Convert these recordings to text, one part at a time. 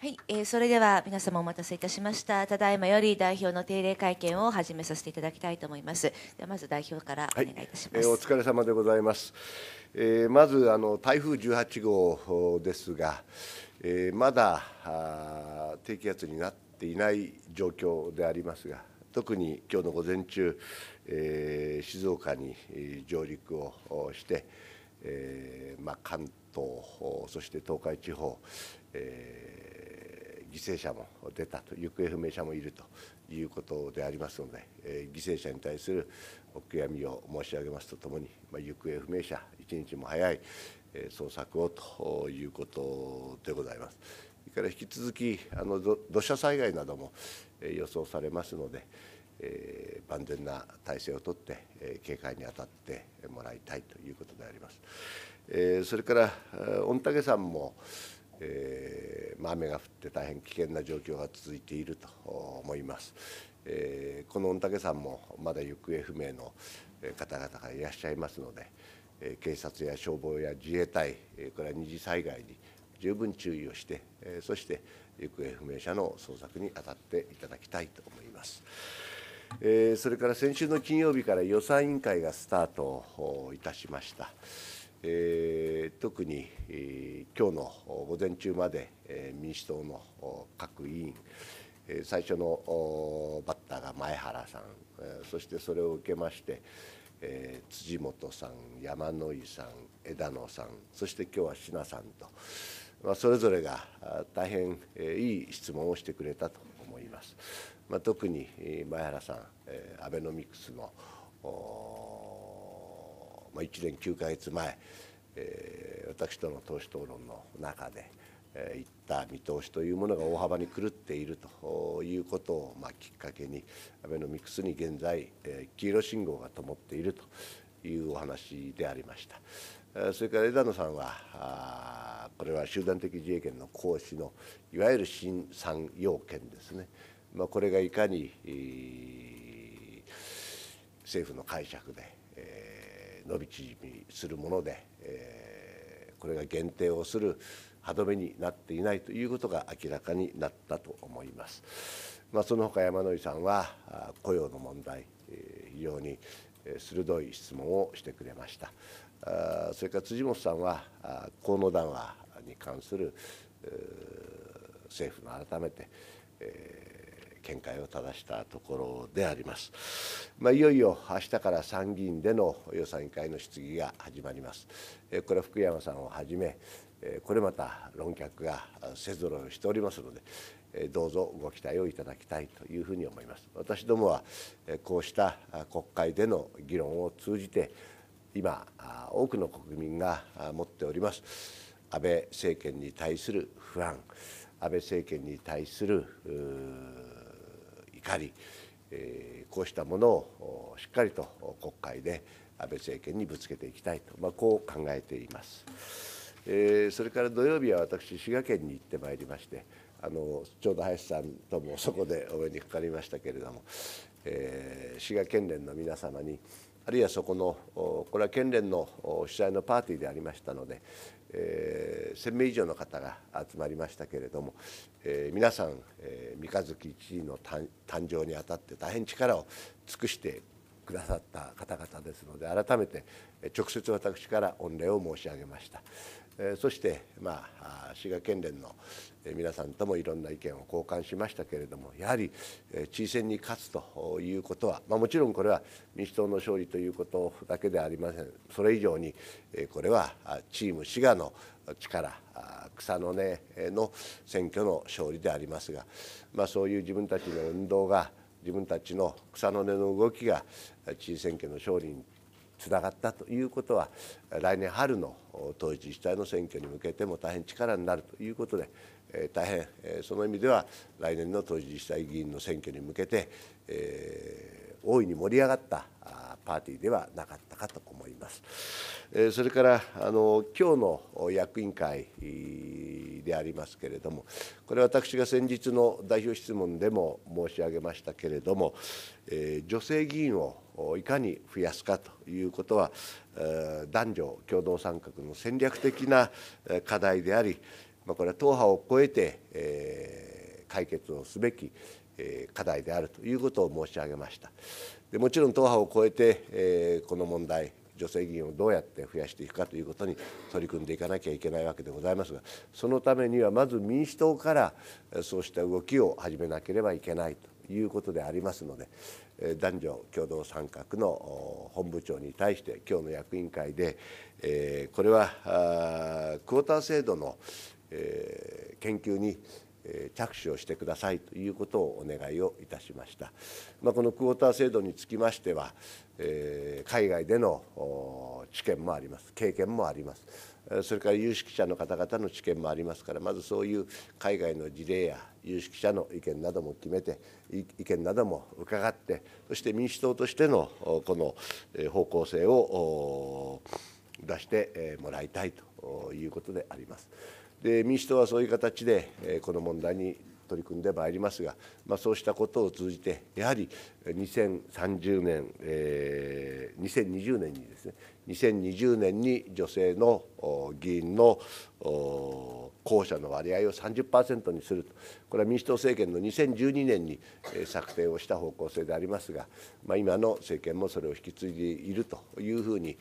はい、えー、それでは皆様お待たせいたしました。ただいまより代表の定例会見を始めさせていただきたいと思います。ではまず代表からお願いいたします。はい、えー、お疲れ様でございます。えー、まずあの台風18号ですが、えー、まだあ低気圧になっていない状況でありますが、特に今日の午前中、えー、静岡に上陸をして、えーまあ、関東、そして東海地方、えー犠牲者も出たと、行方不明者もいるということでありますので、え犠牲者に対するお悔やみを申し上げますとともに、ま行方不明者、一日も早いえ捜索をということでございます。それから引き続きあの土砂災害などもえ予想されますので、えー、万全な体制をとって、えー、警戒に当たってもらいたいということであります。えー、それから御嶽山も、えーまあ、雨が降って大変危険な状況が続いていると思います。えー、この御嶽山もまだ行方不明の方々がいらっしゃいますので、えー、警察や消防や自衛隊、これは二次災害に十分注意をして、えー、そして行方不明者の捜索に当たっていただきたいと思います。えー、それから先週の金曜日から予算委員会がスタートいたしました。えー、特に、えー、今日の午前中まで、えー、民主党の各委員、えー、最初のバッターが前原さん、えー、そしてそれを受けまして、えー、辻元さん、山野井さん、枝野さん、そして今日は品さんと、まあ、それぞれが大変、えー、いい質問をしてくれたと思います。まあ、特に前原さん、えー、アベノミクスのまあ、1年9か月前、えー、私との党首討論の中で、えー、言った見通しというものが大幅に狂っているということを、まあ、きっかけにアベノミクスに現在、えー、黄色信号が灯っているというお話でありました。それから枝野さんは、これは集団的自衛権の行使のいわゆる新3要件ですね、まあ、これがいかに、政府の解釈で、伸び縮みするもので、えー、これが限定をする歯止めになっていないということが明らかになったと思います。まあ、その他山井さんは雇用の問題え、非常に鋭い質問をしてくれました。それから辻元さんは河野談話に関する政府の改めて、えー見解を正したところであります。まあ、いよいよ明日から参議院での予算委員会の質疑が始まります。これは福山さんをはじめ、これまた論客が勢ぞろいをしておりますので、どうぞご期待をいただきたいというふうに思います。私どもはこうした国会での議論を通じて、今、多くの国民が持っております、安倍政権に対する不安、安倍政権に対する怒り、えー、こうしたものをしっかりと国会で安倍政権にぶつけていきたいと、まあ、こう考えています。えー、それから土曜日は私、滋賀県に行ってまいりまして、あのちょうど林さんともそこでお目にかかりましたけれども、えー、滋賀県連の皆様に、あるいはそこの、これは県連の主催のパーティーでありましたので、えー、1000名以上の方が集まりましたけれども、えー、皆さん、えー、三日月知事の誕生にあたって大変力を尽くしてくださった方々ですので改めて直接私から御礼を申し上げました。そして、まあ、滋賀県連の皆さんともいろんな意見を交換しましたけれども、やはり知事選に勝つということは、まあ、もちろんこれは民主党の勝利ということだけではありません、それ以上にこれはチーム滋賀の力、草の根の選挙の勝利でありますが、まあ、そういう自分たちの運動が、自分たちの草の根の動きが知事選挙の勝利につながったということは、来年春の統一自治体の選挙に向けても大変力になるということで、大変その意味では、来年の統一自治体議員の選挙に向けて、えー、大いに盛り上がったパーティーではなかったかと思います。それからあの今日の役員会でありますけれども、これ私が先日の代表質問でも申し上げましたけれども、女性議員をいかに増やすかということは、男女共同参画の戦略的な課題であり、これは党派を超えて、解決をすべき課題であるということを申し上げました。でもちろん党派を超えてこの問題女性議員をどうやって増やしていくかということに取り組んでいかなきゃいけないわけでございますがそのためにはまず民主党からそうした動きを始めなければいけないということでありますので男女共同参画の本部長に対して今日の役員会でこれはクォーター制度の研究に着手をしてくださいということをお願いをいたしました。まあ、このクォーター制度につきましては、海外での知見もあります、経験もあります。それから有識者の方々の知見もありますから、まずそういう海外の事例や有識者の意見なども決めて、意見なども伺って、そして民主党としてのこの方向性を出してもらいたいということであります。で民主党はそういう形でこの問題に取り組んでまいりますが、まあ、そうしたことを通じて、やはり2030年、えー、2020年にですね、2020年に女性の議員の候補者の割合を30%にすると、これは民主党政権の2012年に策定をした方向性でありますが、まあ、今の政権もそれを引き継いでいるというふうに、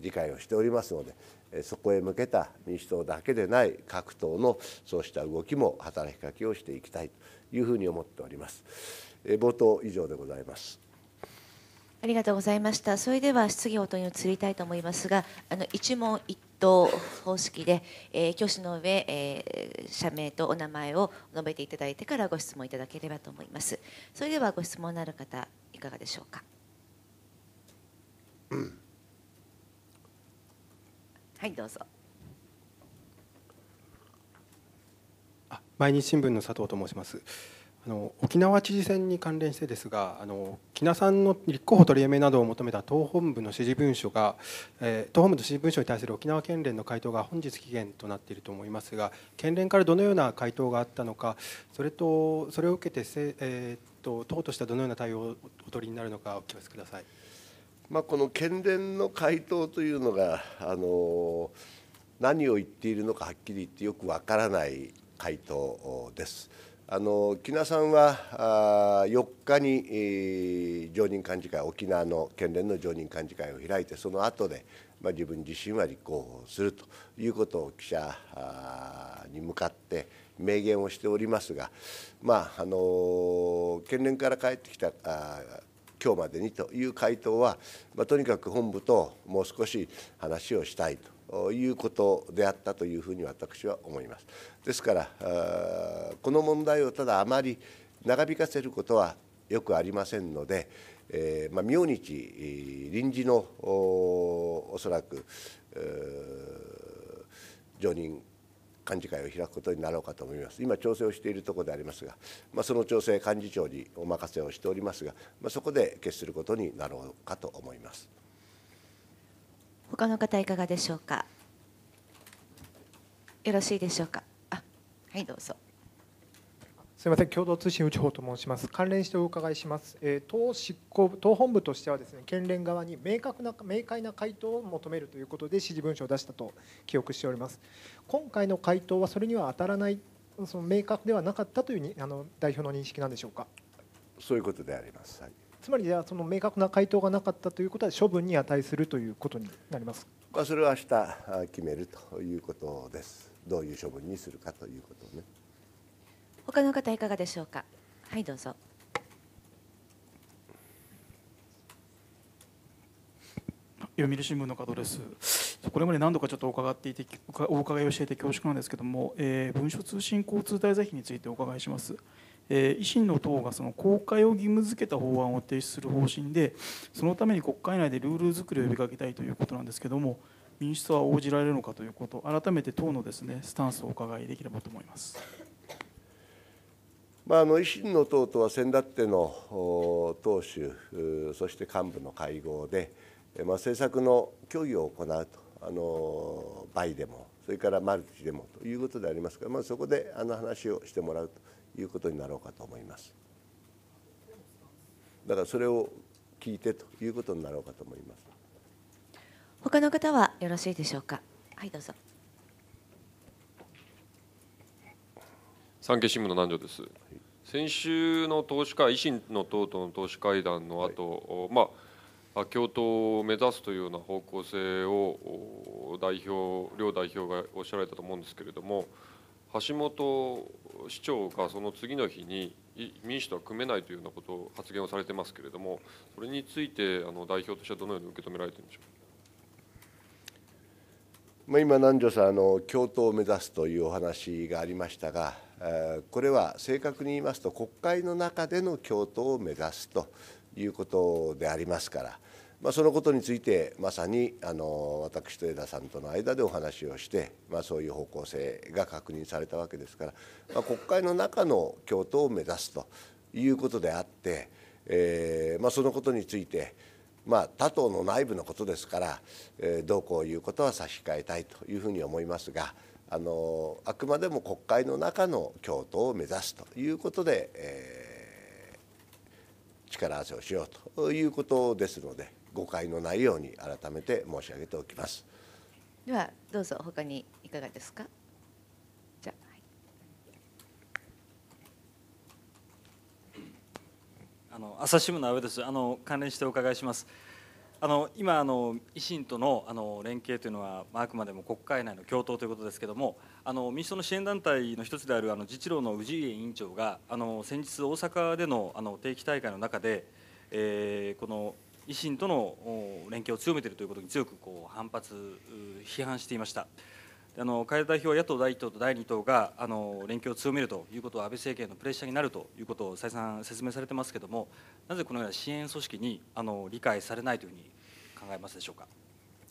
理解をしておりますので、そこへ向けた民主党だけでない各党のそうした動きも働きかけをしていきたいというふうに思っております。冒頭以上でございます。ありがとうございました。それでは質疑応答に移りたいと思いますが、あの一問一答方式で、えー、挙手の上、えー、社名とお名前を述べていただいてからご質問いただければと思います。それではご質問のある方いかがでしょうか？うんはいどうぞ毎日新聞の佐藤と申しますあの沖縄知事選に関連してですがあの木名さんの立候補取りやめなどを求めた党本部の指示文書が、えー、党本部の指示文書に対する沖縄県連の回答が本日期限となっていると思いますが県連からどのような回答があったのかそれとそれを受けてせ、えー、と党としてはどのような対応をお取りになるのかお聞かせください。まあ、この県連の回答というのがあの何を言っているのかはっきり言ってよくわからない回答です。あの木名さんはあ4日に、えー、常任幹事会沖縄の県連の常任幹事会を開いてその後で、まあ、自分自身は立候補するということを記者に向かって明言をしておりますが、まあ、あの県連から帰ってきたあ今日までにという回答は、まあ、とにかく本部ともう少し話をしたいと。いうことであったというふうに私は思います。ですから、この問題をただあまり長引かせることはよくありませんので、えーまあ、明日、臨時のおそらく常任幹事会を開くことになろうかと思います。今、調整をしているところでありますが、まあ、その調整、幹事長にお任せをしておりますが、まあ、そこで決することになろうかと思います。他の方、いかがでしょうか？よろしいでしょうか？あはい、どうぞ。すみません、共同通信内保と申します。関連してお伺いします。えー、党執行部、党本部としてはですね、県連側に明確な明快な回答を求めるということで指示文書を出したと記憶しております。今回の回答はそれには当たらないその明確ではなかったというにあの代表の認識なんでしょうか？そういうことであります。はい、つまりじゃその明確な回答がなかったということは処分に値するということになります。まあそれは明日決めるということです。どういう処分にするかということね。他の方いかがでしょうか？はいどうぞ読売新聞の門です。これまで何度かちょっと伺っていてお伺いをしていて恐縮なんですけども、えー、文書通信交通滞在費についてお伺いします。え、維新の党がその公開を義務付けた法案を提出する方針でそのために国会内でルール作りを呼びかけたいということなんですけども民主党は応じられるのかということ改めて党のですねスタンスをお伺いできればと思います。まあ、あの維新の党とは先だっての党首そして幹部の会合で、まあ、政策の協議を行うとあの倍でもそれからマルチでもということでありますから、まあ、そこであの話をしてもらうということになろうかと思います。だからそれを聞いてということになろうかと思います。他の方はよろしいでしょうか？はいどうぞ。産経新聞の南條です。先週の党首会、維新の党との党首会談の後、まあ共闘を目指すというような方向性を代表両代表がおっしゃられたと思うんですけれども、橋本市長がその次の日に民主とは組めないというようなことを発言をされてますけれども、それについてあの代表としてはどのように受け止められているんでしょう？か。今、南條さんあの、共闘を目指すというお話がありましたが、これは正確に言いますと、国会の中での共闘を目指すということでありますから、まあ、そのことについて、まさにあの私と枝さんとの間でお話をして、まあ、そういう方向性が確認されたわけですから、まあ、国会の中の共闘を目指すということであって、えーまあ、そのことについて、まあ、他党の内部のことですから、えー、どうこういうことは差し控えたいというふうに思いますが、あのあくまでも国会の中の共闘を目指すということで、えー、力合わせをしようということですので、誤解のないように改めて申し上げておきます。ではどうぞ他にいかがですか？じゃあ、はい、あの朝日新聞の阿部です。あの関連してお伺いします。あの今あの維新とのあの連携というのは、まあ、あくまでも国会内の共闘ということですけれどもあの民主党の支援団体の一つであるあの自治労の氏家委員長があの先日大阪でのあの定期大会の中で、えー、この維新との連携を強めているということに強くこう反発批判していました。あの海田代表は野党第1党と第2党があの連携を強めるということは安倍政権のプレッシャーになるということを再三説明されてますけれどもなぜこのような支援組織にあの理解されないというふうに考えますでしょうか？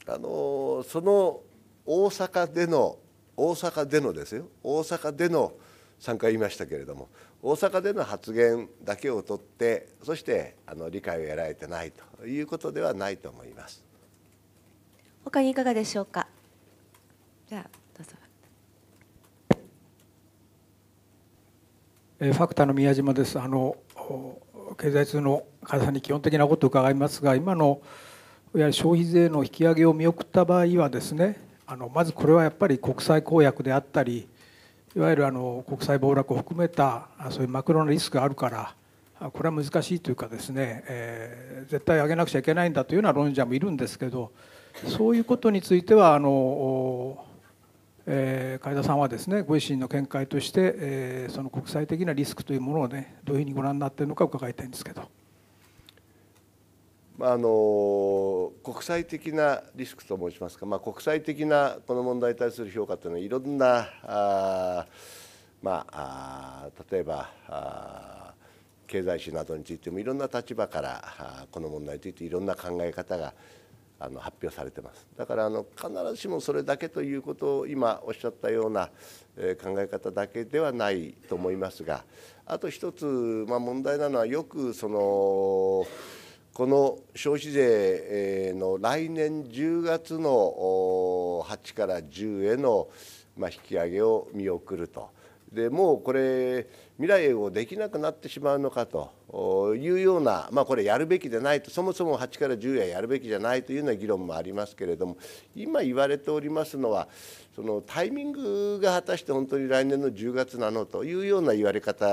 あのその大阪での大阪でのですよ。大阪での3回言いましたけれども大阪での発言だけを取ってそしてあの理解を得られてないということではないと思います。他にいかがでしょうか？じゃあどうぞ。ファクターの宮島です。あの経済通の加さんに基本的なことを伺いますが今のいわゆる消費税の引き上げを見送った場合はですねあのまずこれはやっぱり国際公約であったりいわゆるあの国際暴落を含めたそういうマクロのリスクがあるからこれは難しいというかですね、えー、絶対上げなくちゃいけないんだというような論者もいるんですけどそういうことについてはあの、えー、海田さんはですねご自身の見解として、えー、その国際的なリスクというものをねどういうふうにご覧になっているのか伺いたいんですけど。あの国際的なリスクと申しますか、まあ、国際的なこの問題に対する評価というのはいろんなあ、まあ、例えばあ経済史などについてもいろんな立場からあこの問題についていろんな考え方があの発表されてます。だからあの必ずしもそれだけということを今おっしゃったような、え考え方だけではないと思いますがあと一つ、まあ、問題なのはよくそのこの消費税の来年10月の8から10への引き上げを見送ると。でもうこれ未来をできなくなってしまうのかというような、まあ、これやるべきでないとそもそも8から10ややるべきじゃないというような議論もありますけれども今言われておりますのはそのタイミングが果たして本当に来年の10月なのというような言われ方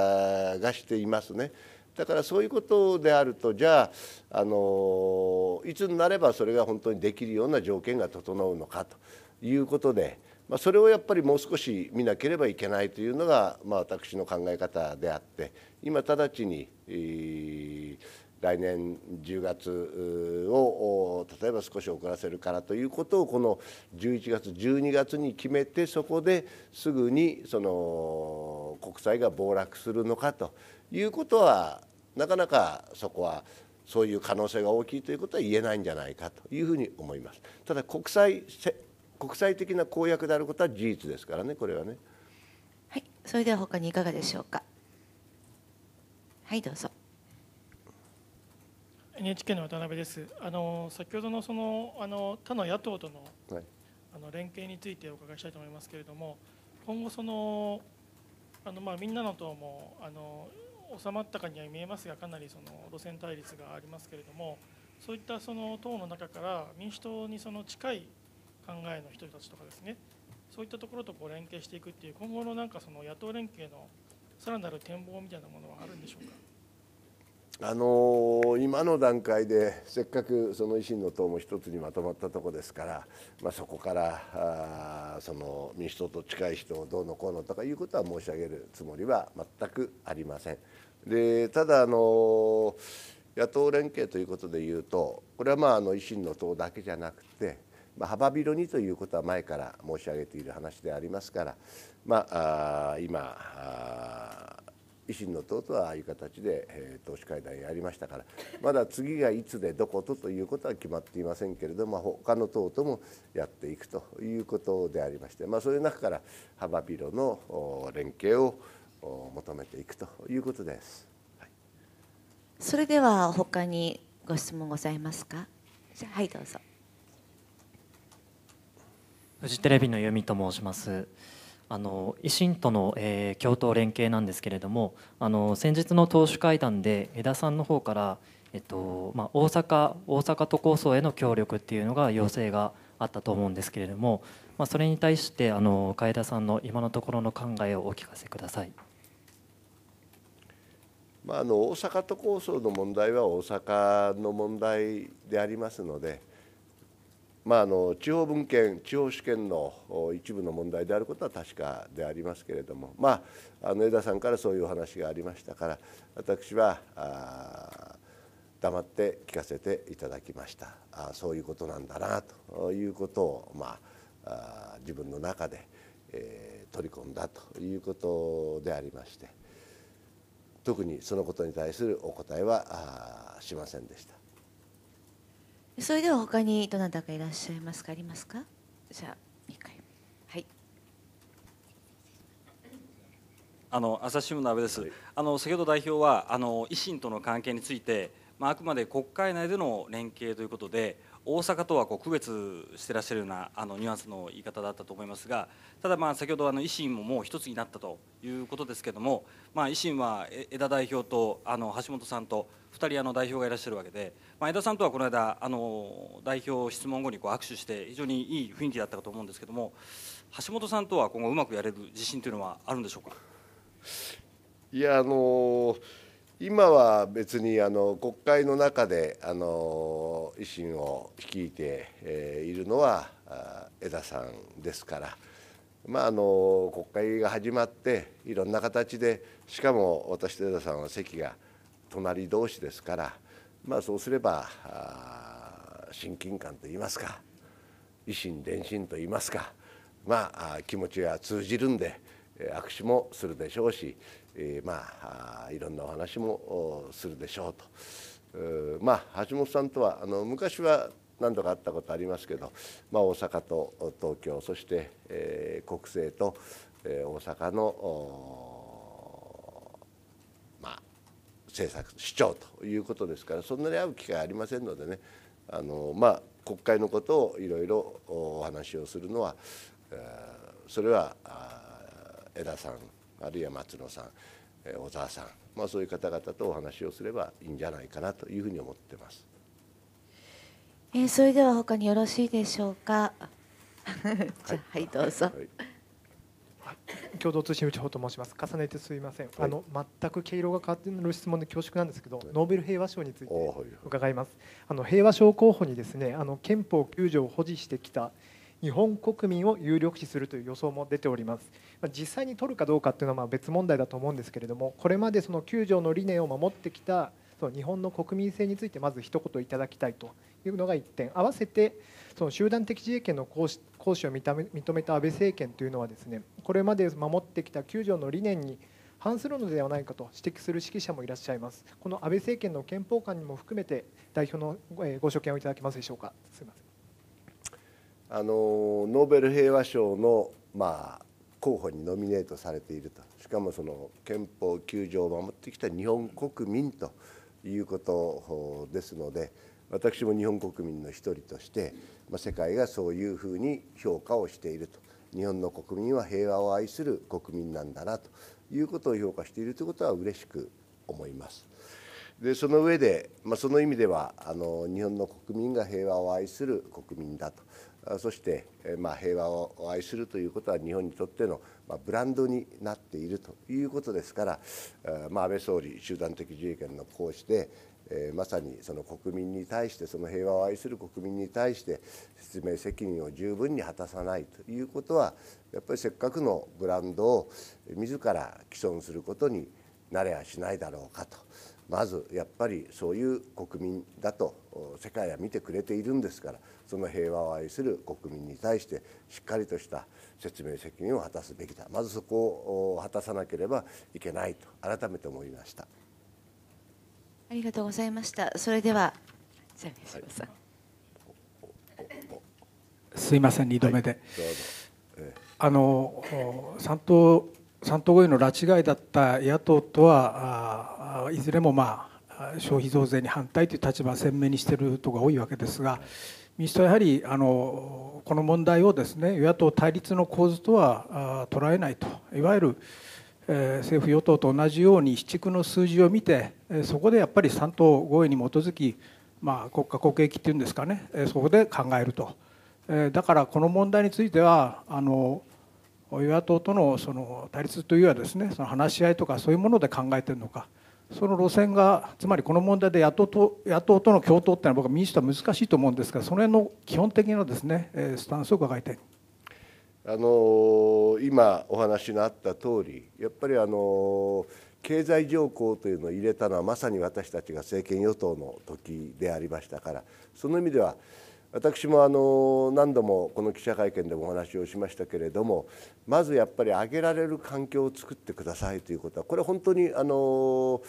がしていますね。だからそういうことであるとじゃああのいつになればそれが本当にできるような条件が整うのかということで、まあ、それをやっぱりもう少し見なければいけないというのが、まあ、私の考え方であって今直ちに、来年10月を例えば少し遅らせるからということをこの11月12月に決めてそこですぐにその国債が暴落するのかということはなかなかそこはそういう可能性が大きいということは言えないんじゃないかというふうに思います。ただ国際国際的な公約であることは事実ですからねこれはね。はい、それでは他にいかがでしょうか。はいどうぞ。NHK の渡辺です。あの先ほどのそのあの他の野党との、はい、あの連携についてお伺いしたいと思いますけれども、今後そのあのまあみんなの党もあの収まったかには見えますがかなりその路線対立がありますけれどもそういったその党の中から民主党にその近い考えの人たちとかですねそういったところとこう連携していくっていう今後のなんかその野党連携のさらなる展望みたいなものはあるんでしょうか？あの今の段階でせっかくその維新の党も一つにまとまったところですから、まあ、そこからあその民主党と近い人をどうのこうのとかいうことは申し上げるつもりは全くありません。でただあの野党連携ということでいうとこれはまああの維新の党だけじゃなくて、まあ、幅広にということは前から申し上げている話でありますから、まあ、あ今あ維新の党とはああいう形で、えー、党首会談やりましたからまだ次がいつでどことということは決まっていませんけれどもまあ他の党ともやっていくということでありまして、まあ、そういう中から幅広の連携を求めていくということです。はい、それでは他にご質問ございますか？じゃはいどうぞ。フジテレビの由美と申します。あの維新との、えー、共闘連携なんですけれどもあの先日の党首会談で江田さんの方から、えっとまあ、大阪大阪都構想への協力っていうのが要請があったと思うんですけれども、まあ、それに対してあの楓田さんの今のところの考えをお聞かせください。まあ、あの大阪都構想の問題は大阪の問題でありますので。まあ、あの地方文献、地方試験の一部の問題であることは確かでありますけれども、まあ、あの江田さんからそういうお話がありましたから、私はあ黙って聞かせていただきました、あそういうことなんだなということを、まあ、あ自分の中で、えー、取り込んだということでありまして、特にそのことに対するお答えはあしませんでした。それでは他にどなたかいらっしゃいますか？ありますか？じゃあ2回。はい。あの朝日新聞の安倍です、はい、あの先ほど代表はあの維新との関係について、まあ、あくまで国会内での連携ということで大阪とはこう区別してらっしゃるようなあのニュアンスの言い方だったと思いますがただまあ先ほどあの維新ももう一つになったということですけれども、まあ、維新は枝代表とあの橋本さんと2人あの代表がいらっしゃるわけで、まあ、枝さんとはこの間あの代表質問後にこう握手して非常にいい雰囲気だったかと思うんですけども橋本さんとは今後うまくやれる自信というのはあるんでしょうか？いやあのー今は別にあの国会の中であの維新を率いて、えいるのは枝さんですから、まあ、あの国会が始まっていろんな形でしかも私と枝さんは席が隣同士ですから、まあ、そうすれば親近感といいますか維新伝心といいますか、まあ、気持ちが通じるんで握手もするでしょうしえー、まあいろんなお話もするでしょうと。まあ橋本さんとはあの昔は何度か会ったことありますけど、まあ、大阪と東京そして、えー、国政と、えー、大阪の、まあ、政策市長ということですからそんなに会う機会ありませんのでねあの、まあ、国会のことをいろいろお話をするのは、それは江田さんあるいは松野さん小沢さん、まあ、そういう方々とお話をすればいいんじゃないかなというふうに思ってます。えー、それでは他によろしいでしょうか？じゃはい、どうぞ。はい共同通信内保と申します。重ねてすみません。はい、あの全く毛色が変わっている質問で恐縮なんですけど、ノーベル平和賞について伺います。あの平和賞候補にですね、あの憲法9条を保持してきた日本国民を有力視するという予想も出ております。実際に取るかどうかっていうのはまあ別問題だと思うんですけれどもこれまでその9条の理念を守ってきたその日本の国民性についてまず一言いただきたいというのが1点。合わせてその集団的自衛権の行使を認めた安倍政権というのはですねこれまで守ってきた9条の理念に反するのではないかと指摘する識者もいらっしゃいます。この安倍政権の憲法観にも含めて代表のご所見をいただけますでしょうか。すみません。あのノーベル平和賞の、まあ、候補にノミネートされていると。しかもその憲法9条を守ってきた日本国民ということですので私も日本国民の一人として、まあ、世界がそういうふうに評価をしていると。日本の国民は平和を愛する国民なんだなと。いうことを評価しているということは嬉しく思います。でその上で、まあ、その意味ではあの日本の国民が平和を愛する国民だと。そして、まあ、平和を愛するということは日本にとっての、まあ、ブランドになっているということですから、まあ、安倍総理集団的自衛権の行使で、えー、まさにその国民に対してその平和を愛する国民に対して説明責任を十分に果たさないということはやっぱりせっかくのブランドを自ら既存することになれやしないだろうかと。まずやっぱりそういう国民だと世界は見てくれているんですからその平和を愛する国民に対してしっかりとした説明責任を果たすべきだ。まずそこを果たさなければいけないと改めて思いました。ありがとうございました。それではす。い。ません2度目で、はい、あの3党3党合意の拉致外だった野党とはいずれもまあ消費増税に反対という立場を鮮明にしている党が多いわけですが民主党はやはりあのこの問題をですね与野党対立の構図とは捉えないと。いわゆる政府与党と同じように市地区の数字を見てそこでやっぱり3党合意に基づき、まあ、国家国益っていうんですかねそこで考えると。だからこの問題についてはあの与野党とのその対立というはですねその話し合いとかそういうもので考えているのかその路線がつまりこの問題で野党と野党との共闘っていうのは僕は民主党は難しいと思うんですがその辺の基本的なですねスタンスを伺いたい。あの今お話のあった通りやっぱりあの経済条項というのを入れたのはまさに私たちが政権与党の時でありましたからその意味では私もあの何度もこの記者会見でもお話をしましたけれどもまずやっぱり上げられる環境を作ってくださいということはこれ本当にあの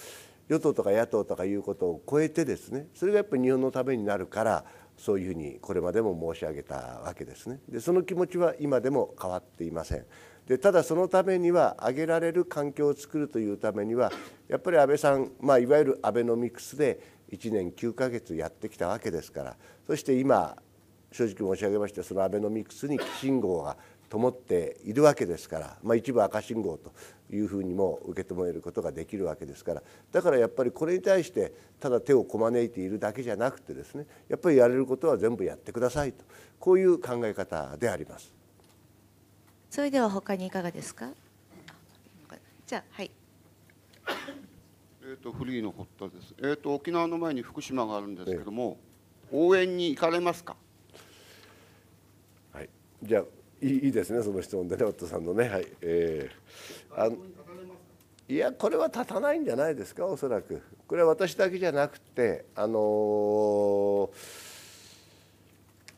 与党とか野党とかいうことを超えてですねそれがやっぱり日本のためになるからそういうふうにこれまでも申し上げたわけですね。でその気持ちは今でも変わっていません。でただそのためには上げられる環境を作るというためにはやっぱり安倍さん、まあ、いわゆるアベノミクスで1年9か月やってきたわけですからそして今正直申し上げましてそのアベノミクスに信号が灯っているわけですから、まあ、一部赤信号というふうにも受け止めることができるわけですからだからやっぱりこれに対してただ手をこまねいているだけじゃなくてですねやっぱりやれることは全部やってくださいとこういう考え方であります。それでは他にいかがですか？じゃはいえーと、フリーの堀田です、えーと、沖縄の前に福島があるんですけども、応援に行かれますか？はい。じゃあいいですねその質問でね夫さんのね。はい。えー、あいやこれは立たないんじゃないですかおそらく。これは私だけじゃなくてあのー、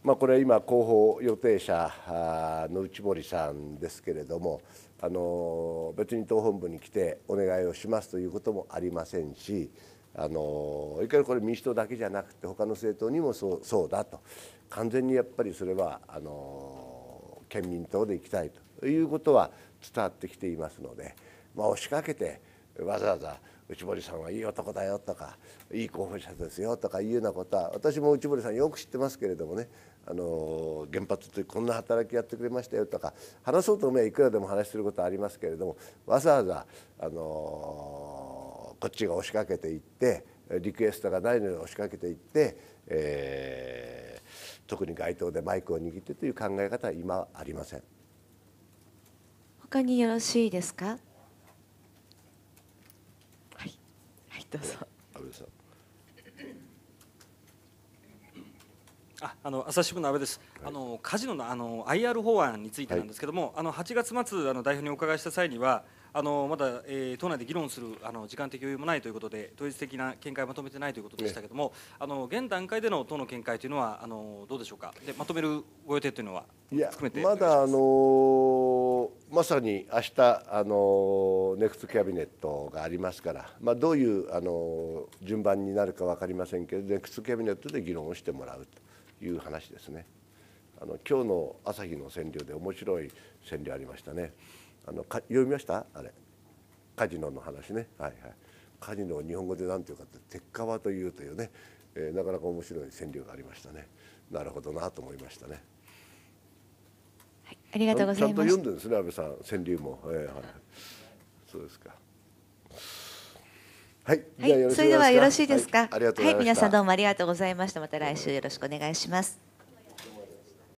まあこれ今候補予定者の内堀さんですけれどもあの別に党本部に来てお願いをしますということもありませんしあのいかにこれ民主党だけじゃなくて他の政党にもそうそうだと。完全にやっぱりそれはあの県民党でいきたいということは伝わってきていますので、まあ、押しかけてわざわざ内堀さんはいい男だよとかいい候補者ですよとかいうようなことは私も内堀さんよく知ってますけれどもねあの原発ってこんな働きやってくれましたよとか話そうと思えばいくらでも話することはありますけれどもわざわざあのこっちが押しかけていってリクエストがないのに押しかけていって、えー、特に街頭でマイクを握ってという考え方は今はありません。他によろしいですか？はい、はい、どうぞ。安倍さん。ああの朝日新聞の安倍です、はい、あのカジノのあの IR 法案についてなんですけども、はい、あの8月末あの代表にお伺いした際にはあのまだ、えー、党内で議論するあの時間的余裕もないということで統一的な見解をまとめてないということでしたけども、ね、あの現段階での党の見解というのはあのどうでしょうか？でまとめるご予定というのはいやまだあのまさに明日あのネクストキャビネットがありますから、まあ、どういうあの順番になるか分かりませんけどネクストキャビネットで議論をしてもらうと。いう話ですね。あの今日の朝日の占領で面白い占領ありましたね。あのか読みました？あれカジノの話ね。はいはい。カジノを日本語で何ていうかって鉄川というというね、えー、なかなか面白い占領がありましたね。なるほどなと思いましたね。はい、ありがとうございます。ちゃんと読んでるんですね安倍さん川柳も。えー、はい。そうですか。はい、はい、それではよろしいですか？はい、はい、皆さんどうもありがとうございました。また来週よろしくお願いします。